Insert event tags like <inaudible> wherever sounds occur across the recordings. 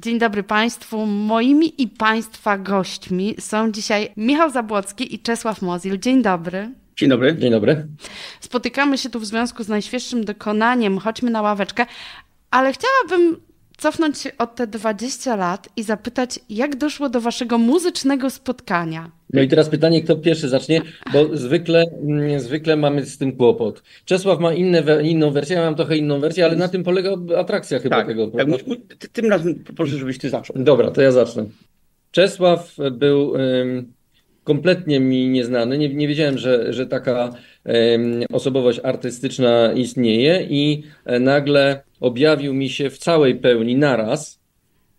Dzień dobry Państwu. Moimi i Państwa gośćmi są dzisiaj Michał Zabłocki i Czesław Mozil. Dzień dobry. Dzień dobry. Dzień dobry. Spotykamy się tu w związku z najświeższym dokonaniem Chodźmy na ławeczkę, ale chciałabym cofnąć się o te 20 lat i zapytać, jak doszło do Waszego muzycznego spotkania? No i teraz pytanie, kto pierwszy zacznie, bo zwykle, mm, zwykle mamy z tym kłopot. Czesław ma inne, inną wersję, ja mam trochę inną wersję, ale na tym polega atrakcja chyba tak, tego. Tak, tym razem proszę, żebyś ty zaczął. Dobra, to ja zacznę. Czesław był kompletnie mi nieznany. Nie, nie wiedziałem, że, że taka osobowość artystyczna istnieje i e, nagle objawił mi się w całej pełni naraz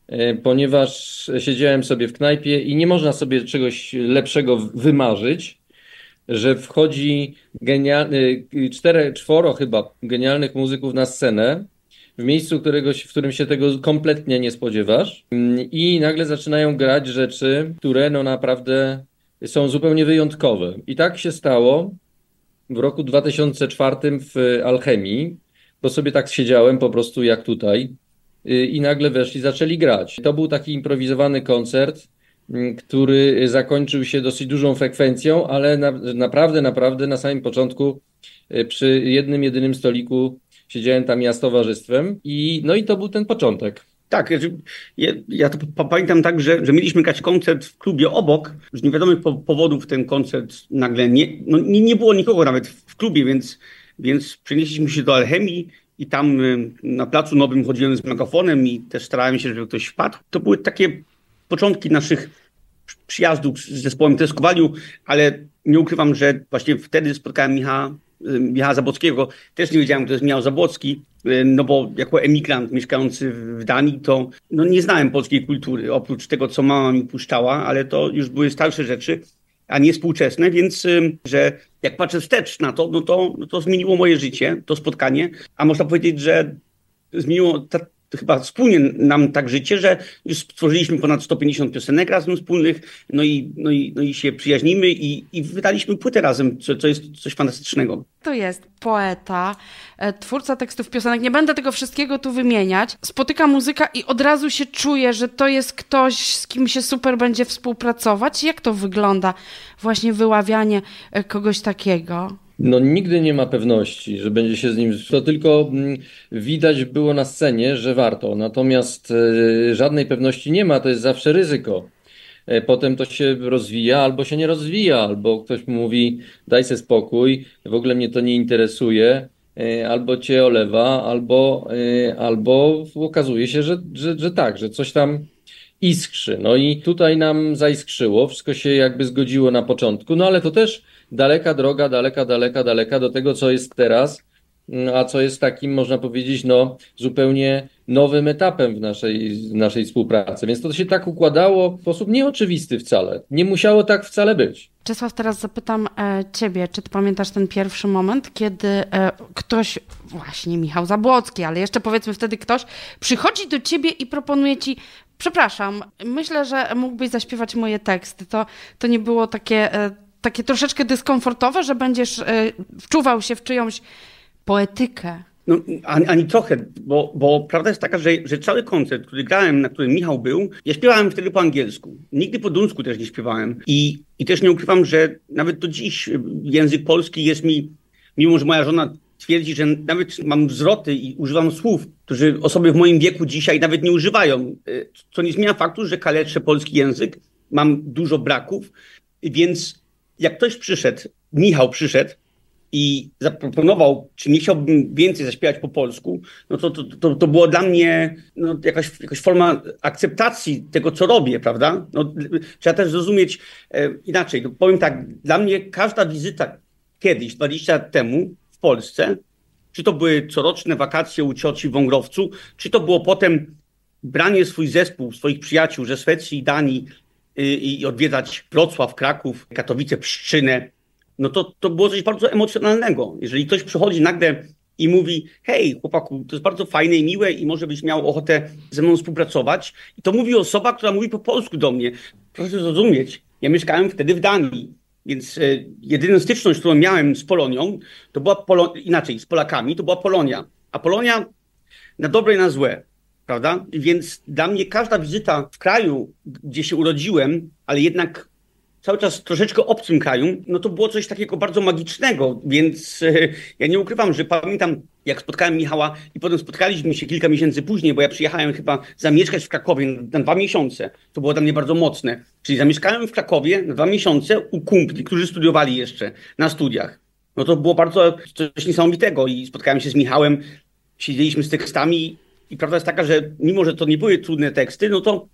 E, ponieważ siedziałem sobie w knajpie i nie można sobie czegoś lepszego wymarzyć, że wchodzi genialny, czterech, czworo chyba genialnych muzyków na scenę, w miejscu, którego, w którym się tego kompletnie nie spodziewasz i nagle zaczynają grać rzeczy, które no naprawdę są zupełnie wyjątkowe. I tak się stało w roku 2004 w Alchemii, bo sobie tak siedziałem po prostu jak tutaj Y, i nagle weszli, zaczęli grać. To był taki improwizowany koncert, który zakończył się dosyć dużą frekwencją, ale na, naprawdę, naprawdę na samym początku y, przy jednym, jedynym stoliku siedziałem tam ja z towarzystwem i no i to był ten początek. Tak, ja, ja to pamiętam tak, że, że mieliśmy grać koncert w klubie obok. Z niewiadomych powodów ten koncert nagle nie, no nie, nie było nikogo nawet w klubie, więc, więc przenieśliśmy się do Alchemii i tam y, na Placu Nowym chodziłem z megafonem i też starałem się, żeby ktoś wpadł. To były takie początki naszych przyjazdów z zespołem Teskowaliu, ale nie ukrywam, że właśnie wtedy spotkałem Michała, Michała Zabłockiego. Też nie wiedziałem, kto jest Michał Zabłocki, y, no bo jako emigrant mieszkający w Danii, to no nie znałem polskiej kultury, oprócz tego, co mama mi puszczała, ale to już były starsze rzeczy a nie współczesne, więc że jak patrzę wstecz na to, no to, no to zmieniło moje życie, to spotkanie, a można powiedzieć, że zmieniło chyba wspólnie nam tak życie, że już stworzyliśmy ponad 150 piosenek razem wspólnych, no i, no i, no i się przyjaźnimy i, i wydaliśmy płytę razem, co, co jest coś fantastycznego. To jest poeta, e, twórca tekstów piosenek. Nie będę tego wszystkiego tu wymieniać. Spotyka muzyka i od razu się czuje, że to jest ktoś, z kim się super będzie współpracować. Jak to wygląda, właśnie wyławianie e, kogoś takiego? No nigdy nie ma pewności, że będzie się z nim. To tylko mm, widać było na scenie, że warto. Natomiast e, żadnej pewności nie ma, to jest zawsze ryzyko. E, potem to się rozwija albo się nie rozwija, albo ktoś mówi daj sobie spokój, w ogóle mnie to nie interesuje, e, albo cię olewa, albo, albo okazuje się, że, że, że tak, że coś tam iskrzy. No i tutaj nam zaiskrzyło, wszystko się jakby zgodziło na początku, no ale to też daleka droga, daleka, daleka, daleka do tego, co jest teraz, mm, a co jest takim, można powiedzieć, no, zupełnie nowym etapem w naszej, w naszej współpracy. Więc to się tak układało w sposób nieoczywisty wcale. Nie musiało tak wcale być. Czesław, teraz zapytam e, Ciebie, czy Ty pamiętasz ten pierwszy moment, kiedy e, ktoś, właśnie Michał Zabłocki, ale jeszcze powiedzmy wtedy ktoś, przychodzi do Ciebie i proponuje Ci Przepraszam, myślę, że mógłbyś zaśpiewać moje teksty. To, to nie było takie e, takie troszeczkę dyskomfortowe, że będziesz e, wczuwał się w czyjąś poetykę. No, ani, ani trochę, bo, bo prawda jest taka, że, że cały koncert, który grałem, na którym Michał był, ja śpiewałem wtedy po angielsku. Nigdy po duńsku też nie śpiewałem. I, I też nie ukrywam, że nawet do dziś język polski jest mi, mimo że moja żona twierdzi, że nawet mam wzroty i używam słów, którzy osoby w moim wieku dzisiaj nawet nie używają, e, co nie zmienia faktu, że kaleczę polski język, mam dużo braków, więc jak ktoś przyszedł, Michał przyszedł i zaproponował, czy nie chciałbym więcej zaśpiewać po polsku, no to, to, to, to było dla mnie no, jakaś, jakaś forma akceptacji tego, co robię, prawda? No, trzeba też zrozumieć e, inaczej. No, powiem tak, dla mnie każda wizyta kiedyś, 20 lat temu w Polsce, czy to były coroczne wakacje u cioci w Wągrowcu, czy to było potem branie swój zespół, swoich przyjaciół ze Szwecji i Danii i odwiedzać Wrocław, Kraków, Katowice, Pszczynę, no to, to było coś bardzo emocjonalnego. Jeżeli ktoś przychodzi nagle i mówi, hej chłopaku, to jest bardzo fajne i miłe i może byś miał ochotę ze mną współpracować. I to mówi osoba, która mówi po polsku do mnie. Proszę zrozumieć, ja mieszkałem wtedy w Danii, więc e, jedyną styczność, którą miałem z Polonią, to była Polo inaczej, z Polakami, to była Polonia. A Polonia na dobre i na złe prawda? Więc dla mnie każda wizyta w kraju, gdzie się urodziłem, ale jednak cały czas troszeczkę obcym kraju, no to było coś takiego bardzo magicznego, więc e, ja nie ukrywam, że pamiętam, jak spotkałem Michała i potem spotkaliśmy się kilka miesięcy później, bo ja przyjechałem chyba zamieszkać w Krakowie na dwa miesiące. To było dla mnie bardzo mocne. Czyli zamieszkałem w Krakowie na dwa miesiące u kumpli, którzy studiowali jeszcze na studiach. No to było bardzo coś niesamowitego i spotkałem się z Michałem, siedzieliśmy z tekstami i prawda jest taka, że mimo, że to nie były trudne teksty, no to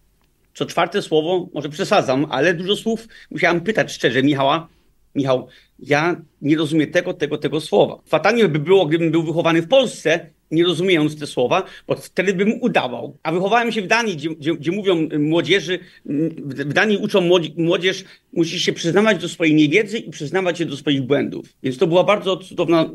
co czwarte słowo, może przesadzam, ale dużo słów musiałem pytać szczerze Michała. Michał, ja nie rozumiem tego, tego, tego słowa. Fatalnie by było, gdybym był wychowany w Polsce nie rozumiejąc te słowa, bo wtedy bym udawał. A wychowałem się w Danii, gdzie, gdzie, gdzie mówią młodzieży, w Danii uczą młodzież, musisz się przyznawać do swojej niewiedzy i przyznawać się do swoich błędów. Więc to była bardzo cudowna,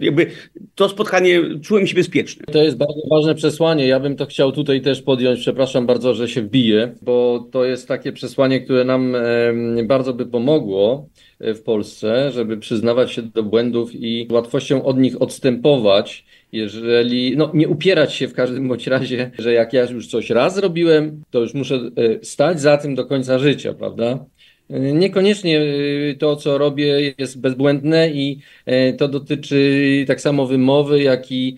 jakby to spotkanie, czułem się bezpieczny. To jest bardzo ważne przesłanie. Ja bym to chciał tutaj też podjąć, przepraszam bardzo, że się wbiję, bo to jest takie przesłanie, które nam bardzo by pomogło e, w Polsce, żeby przyznawać się do błędów i łatwością od nich odstępować jeżeli, no nie upierać się w każdym bądź razie, że jak ja już coś raz zrobiłem, to już muszę e, stać za tym do końca życia, prawda? E, niekoniecznie e, to, co robię, jest bezbłędne i to dotyczy tak samo wymowy, jak i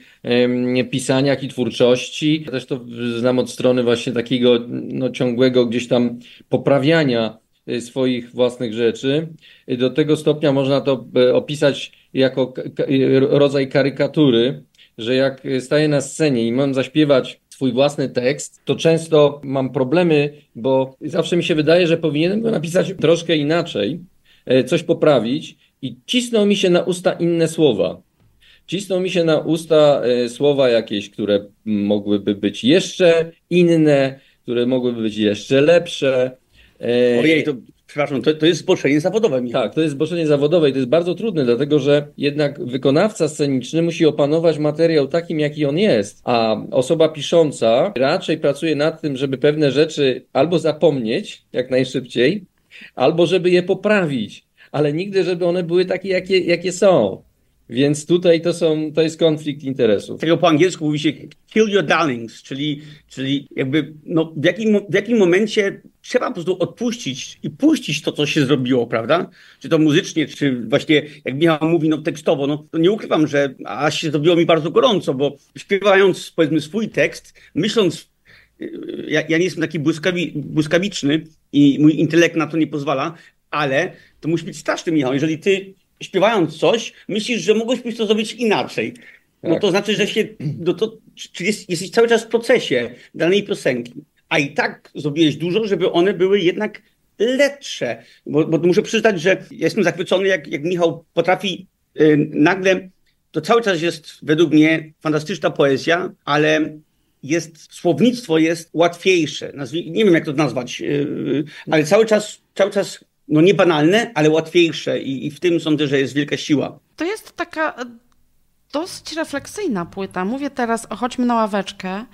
pisania, jak i twórczości. Też to znam od strony właśnie takiego no, ciągłego gdzieś tam poprawiania swoich własnych rzeczy. Do tego stopnia można to opisać jako rodzaj karykatury, że jak staję na scenie i mam zaśpiewać swój własny tekst, to często mam problemy, bo zawsze mi się wydaje, że powinienem go napisać troszkę inaczej, e, coś poprawić i cisną mi się na usta inne słowa. Cisną mi się na usta e, słowa jakieś, które mogłyby być jeszcze inne, które mogłyby być jeszcze lepsze. E, Ojej, to Przepraszam, to, to jest zboczenie zawodowe. Michał. Tak, to jest zboczenie zawodowe i to jest bardzo trudne, dlatego że jednak wykonawca sceniczny musi opanować materiał takim, jaki on jest, a osoba pisząca raczej pracuje nad tym, żeby pewne rzeczy albo zapomnieć jak najszybciej, albo żeby je poprawić, ale nigdy, żeby one były takie, jakie, jakie są. Więc tutaj to, są, to jest konflikt interesów. Tego po angielsku mówi się kill your darlings, czyli, czyli jakby no, w, jakim, w jakim momencie trzeba po prostu odpuścić i puścić to, co się zrobiło, prawda? Czy to muzycznie, czy właśnie, jak Michał mówi, no tekstowo, no to nie ukrywam, że aż się zrobiło mi bardzo gorąco, bo śpiewając, powiedzmy, swój tekst, myśląc, y, ja, ja nie jestem taki błyskawi, błyskawiczny i mój intelekt na to nie pozwala, ale to musi być straszny, Michał, jeżeli ty śpiewając coś, myślisz, że mogłeś to zrobić inaczej. No tak. to znaczy, że się, no to, czyli jest, jesteś cały czas w procesie danej piosenki. A i tak zrobiłeś dużo, żeby one były jednak lepsze. Bo, bo muszę przyznać, że jestem zachwycony, jak, jak Michał potrafi yy, nagle, to cały czas jest według mnie fantastyczna poezja, ale jest, słownictwo jest łatwiejsze. Nazwij, nie wiem, jak to nazwać, yy, ale cały czas, cały czas no nie banalne, ale łatwiejsze i, i w tym sądzę, że jest wielka siła. To jest taka dosyć refleksyjna płyta. Mówię teraz Chodźmy na ławeczkę.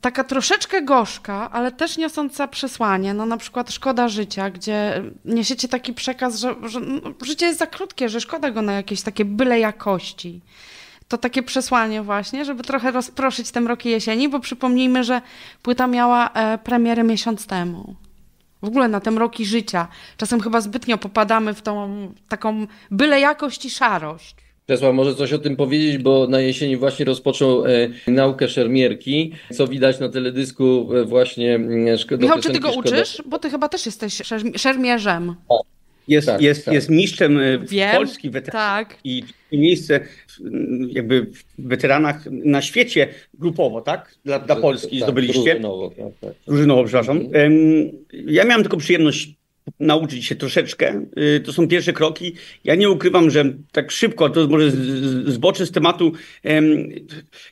Taka troszeczkę gorzka, ale też niosąca przesłanie. No na przykład Szkoda Życia, gdzie niesiecie taki przekaz, że, że no, życie jest za krótkie, że szkoda go na jakieś takie byle jakości to takie przesłanie właśnie, żeby trochę rozproszyć te mroki jesieni, bo przypomnijmy, że płyta miała e, premierę miesiąc temu w ogóle na te mroki życia. Czasem chyba zbytnio popadamy w tą taką byle jakość i szarość. Czesław może coś o tym powiedzieć, bo na jesieni właśnie rozpoczął e, naukę szermierki, co widać na teledysku e, właśnie e, szkoda. Michał, czy ty go szkoda... uczysz? Bo ty chyba też jesteś szermierzem. Jest, tak, jest, tak. jest mistrzem e, Wiem, Polski weteran tak. i, i miejsce jakby w weteranach na świecie grupowo, tak? Dla, dla Polski tak, zdobyliście. Drużynowo, tak, tak. Drużynowo, przepraszam. Mhm. Ja miałem tylko przyjemność nauczyć się troszeczkę. Y, to są pierwsze kroki. Ja nie ukrywam, że tak szybko, to może zboczę z tematu,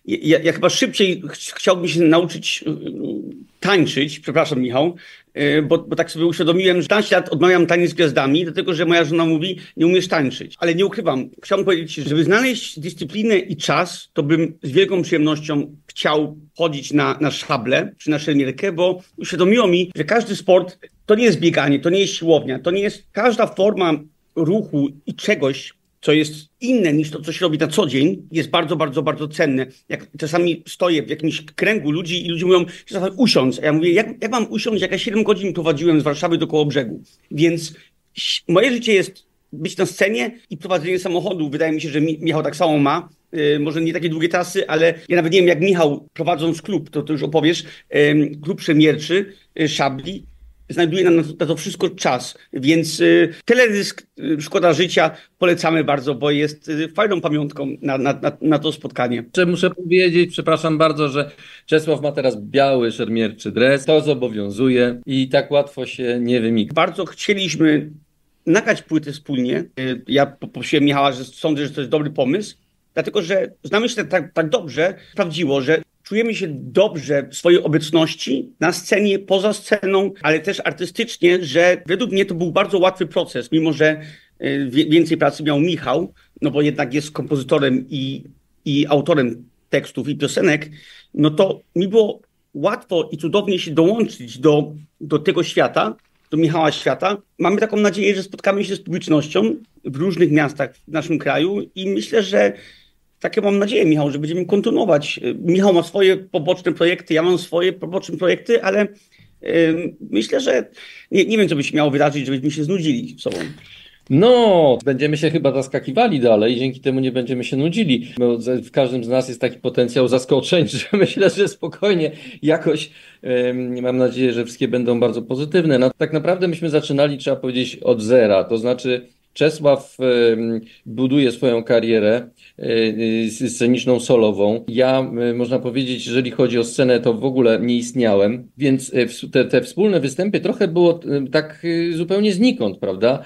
ja, ja chyba szybciej chciałbym się nauczyć y, tańczyć, przepraszam Michał, y, bo, bo tak sobie uświadomiłem, że 15 lat odmawiam taniec z gwiazdami, dlatego że moja żona mówi, nie umiesz tańczyć. Ale nie ukrywam, chciałbym powiedzieć, żeby znaleźć dyscyplinę i czas, to bym z wielką przyjemnością chciał chodzić na, na szable czy na szermierkę, bo uświadomiło mi, że każdy sport to nie jest bieganie, to nie jest siłownia, to nie jest każda forma ruchu i czegoś, co jest inne niż to, co się robi na co dzień, jest bardzo, bardzo, bardzo cenne. Jak czasami stoję w jakimś kręgu ludzi i ludzie mówią, że usiądź. A ja mówię, jak, jak mam usiąść, jak ja 7 godzin prowadziłem z Warszawy do koło brzegu. Więc moje życie jest być na scenie i prowadzenie samochodu. Wydaje mi się, że Michał tak samo ma. Yy, może nie takie długie trasy, ale ja nawet nie wiem, jak Michał prowadząc klub, to, to już opowiesz, klub przemierczy, yy, szabli, znajduje na, na to wszystko czas, więc y, teledysk y, Szkoda Życia polecamy bardzo, bo jest y, fajną pamiątką na, na, na, to spotkanie. Muszę powiedzieć, przepraszam bardzo, że Czesław ma teraz biały szermierczy dres, to zobowiązuje i tak łatwo się nie wymika. Bardzo chcieliśmy nagrać płyty wspólnie. Ja poprosiłem Michała, że sądzę, że to jest dobry pomysł, dlatego że znamy się tak, tak dobrze, sprawdziło, że czujemy się dobrze w swojej obecności na scenie, poza sceną, ale też artystycznie, że według mnie to był bardzo łatwy proces, mimo że y, więcej pracy miał Michał, no bo jednak jest kompozytorem i, i autorem tekstów i piosenek, no to mi było łatwo i cudownie się dołączyć do, do tego świata, do Michała Świata. Mamy taką nadzieję, że spotkamy się z publicznością w różnych miastach w naszym kraju i myślę, że takie mam nadzieję, Michał, że będziemy kontynuować. Michał ma swoje poboczne projekty, ja mam swoje poboczne projekty, ale myślę, że nie, nie wiem, co by się miało wydarzyć, żebyśmy się znudzili sobą. No, będziemy się chyba zaskakiwali dalej dzięki temu nie będziemy się nudzili. Bo w każdym z nas jest taki potencjał zaskoczeń, <laughs> że myślę, że spokojnie jakoś mam nadzieję, że wszystkie będą bardzo pozytywne. No, tak naprawdę myśmy zaczynali, trzeba powiedzieć, od zera. To znaczy, Czesław buduje swoją karierę e, sceniczną, solową. Ja, można powiedzieć, jeżeli chodzi o scenę, to w ogóle nie istniałem, więc e, te, te wspólne występy trochę było tak e, zupełnie znikąd, prawda?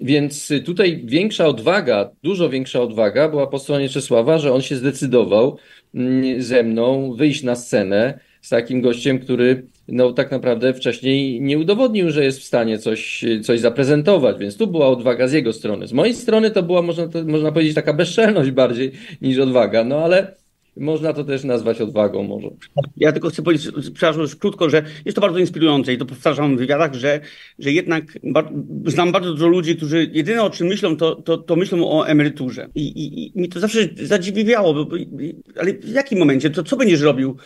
Więc tutaj większa odwaga, dużo większa odwaga była po stronie Czesława, że on się zdecydował mm, ze mną wyjść na scenę z takim gościem, który no, tak naprawdę wcześniej nie udowodnił, że jest w stanie coś, coś zaprezentować, więc tu była odwaga z jego strony. Z mojej strony to była, można, to, można powiedzieć, taka bezczelność bardziej niż odwaga, no ale można to też nazwać odwagą może. Ja tylko chcę powiedzieć, przepraszam już krótko, że jest to bardzo inspirujące i to powtarzam w wywiadach, że, że jednak znam bardzo dużo ludzi, którzy jedyne o czym myślą, to, to, to myślą o emeryturze. I, i, I mi to zawsze zadziwiało, bo, ale w jakim momencie, to co będziesz robił,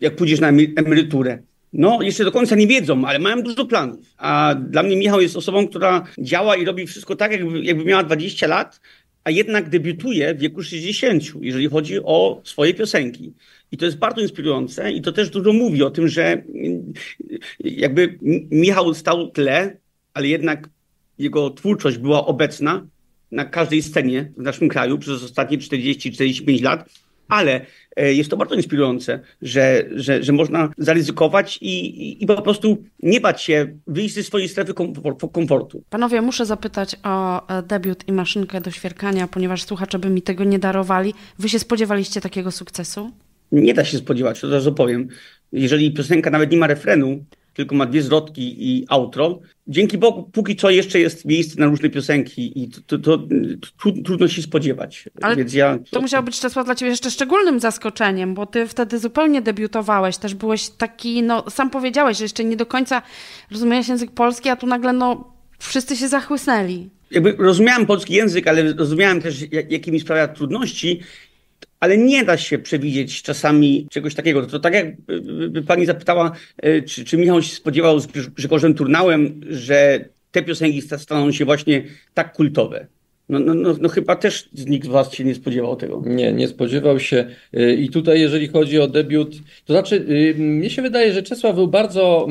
jak pójdziesz na emeryturę? No, jeszcze do końca nie wiedzą, ale mają dużo planów. A dla mnie Michał jest osobą, która działa i robi wszystko tak, jakby, jakby miała 20 lat, a jednak debiutuje w wieku 60, jeżeli chodzi o swoje piosenki. I to jest bardzo inspirujące i to też dużo mówi o tym, że jakby Michał stał tle, ale jednak jego twórczość była obecna na każdej scenie w naszym kraju przez ostatnie 40-45 lat ale e, jest to bardzo inspirujące, że, że, że można zaryzykować i, i, i po prostu nie bać się wyjść ze swojej strefy komfortu. Panowie, muszę zapytać o e, debiut i maszynkę do świerkania, ponieważ słuchacze by mi tego nie darowali. Wy się spodziewaliście takiego sukcesu? Nie da się spodziewać, to zaraz opowiem. Jeżeli piosenka nawet nie ma refrenu, tylko ma dwie zwrotki i outro. Dzięki Bogu, póki co jeszcze jest miejsce na różne piosenki i to, to, to, to trudno się spodziewać. Ale Więc ja... to musiało być Czesław dla ciebie jeszcze szczególnym zaskoczeniem, bo ty wtedy zupełnie debiutowałeś, też byłeś taki, no sam powiedziałeś, że jeszcze nie do końca rozumiałeś język polski, a tu nagle no wszyscy się zachłysnęli. Jakby rozumiałem polski język, ale rozumiałem też, jakie mi sprawia trudności ale nie da się przewidzieć czasami czegoś takiego. To tak jak pani zapytała, czy, czy Michał się spodziewał z Grzegorzem Turnałem, że te piosenki staną się właśnie tak kultowe. No, no, no, no, chyba też nikt z Was się nie spodziewał tego. Nie, nie spodziewał się. I tutaj, jeżeli chodzi o debiut, to znaczy, mnie się wydaje, że Czesław był bardzo,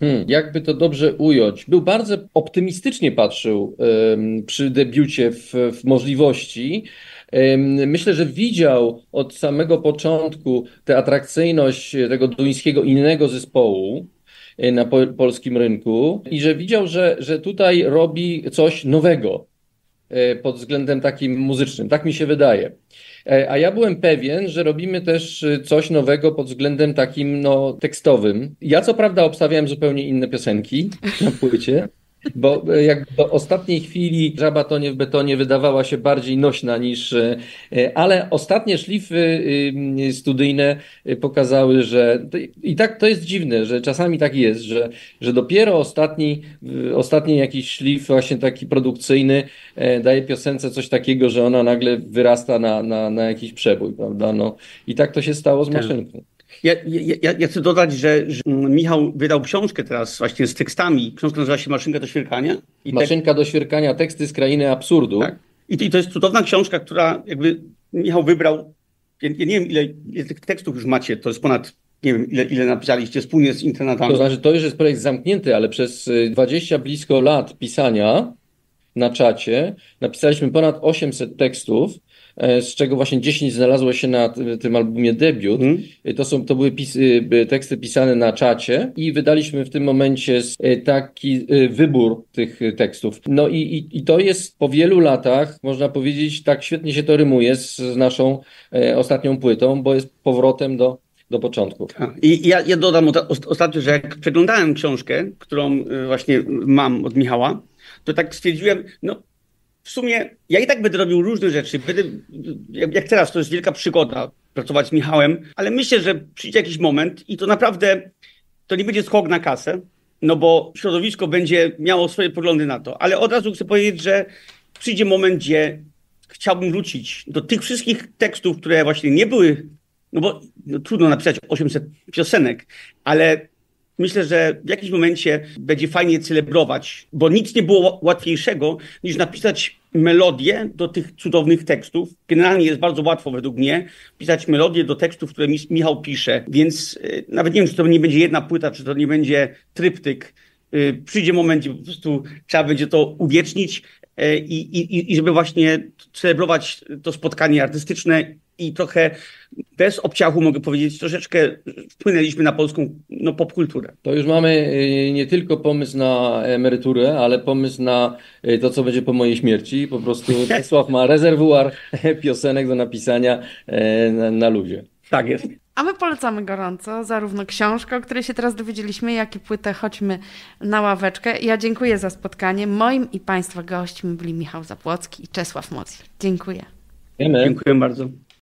hmm, jakby to dobrze ująć, był bardzo optymistycznie patrzył przy debiucie w, w możliwości. Myślę, że widział od samego początku tę atrakcyjność tego duńskiego innego zespołu e, na polskim rynku i że widział, że, że tutaj robi coś nowego e, pod względem takim muzycznym. Tak mi się wydaje. E, a ja byłem pewien, że robimy też coś nowego pod względem takim no, tekstowym. Ja co prawda obstawiałem zupełnie inne piosenki na płycie, bo jak do ostatniej chwili żaba to nie w betonie wydawała się bardziej nośna niż, ale ostatnie szlify studyjne pokazały, że i tak to jest dziwne, że czasami tak jest, że, że dopiero ostatni, ostatni jakiś szlif właśnie taki produkcyjny daje piosence coś takiego, że ona nagle wyrasta na, na, na jakiś przebój, prawda? No, I tak to się stało z tak. maszynką. Ja, ja, ja, chcę dodać, że, że, Michał wydał książkę teraz właśnie z tekstami. Książka nazywa się Maszynka do świerkania. I Maszynka do świerkania, teksty z krainy absurdu. Tak. I, I, to jest cudowna książka, która jakby Michał wybrał. Ja, ja nie wiem, ile, ile tych tekstów już macie. To jest ponad nie wiem, ile, ile napisaliście wspólnie z internatami. To znaczy, to już jest projekt zamknięty, ale przez 20 blisko lat pisania na czacie napisaliśmy ponad 800 tekstów z czego właśnie 10 znalazło się na tym albumie debiut. Mm. To, są, to były pisy, teksty pisane na czacie i wydaliśmy w tym momencie e, taki wybór tych tekstów. No i, i, i to jest po wielu latach, można powiedzieć, tak świetnie się to rymuje z, z naszą ostatnią płytą, bo jest powrotem do do początku. I ja, ja dodam ostatnio, że jak przeglądałem książkę, którą właśnie mam od Michała, to tak stwierdziłem, no w sumie ja i tak będę robił różne rzeczy. Będę, jak teraz, to jest wielka przygoda pracować z Michałem, ale myślę, że przyjdzie jakiś moment i to naprawdę to nie będzie skok na kasę, no bo środowisko będzie miało swoje poglądy na to. Ale od razu chcę powiedzieć, że przyjdzie moment, gdzie chciałbym wrócić do tych wszystkich tekstów, które właśnie nie były, no bo no, trudno napisać 800 piosenek, ale Myślę, że w jakimś momencie będzie fajnie celebrować, bo nic nie było łatwiejszego niż napisać melodię do tych cudownych tekstów. Generalnie jest bardzo łatwo według mnie pisać melodię do tekstów, które Michał pisze, więc y, nawet nie wiem, czy to nie będzie jedna płyta, czy to nie będzie tryptyk. Y, przyjdzie moment, gdzie po prostu trzeba będzie to uwiecznić i, i, i żeby właśnie celebrować to spotkanie artystyczne i trochę bez obciachu mogę powiedzieć, troszeczkę wpłynęliśmy na polską no, popkulturę. To już mamy y, nie tylko pomysł na emeryturę, ale pomysł na y, to, co będzie po mojej śmierci. Po prostu Czesław ma rezerwuar <laughs> piosenek do napisania na, na ludzie. Tak jest. A my polecamy gorąco zarówno książkę, o której się teraz dowiedzieliśmy, jak i płytę Chodźmy na ławeczkę. Ja dziękuję za spotkanie. Moim i Państwa gośćmi byli Michał Zapłocki i Czesław Mocil. Dziękuję. Dziękuję bardzo.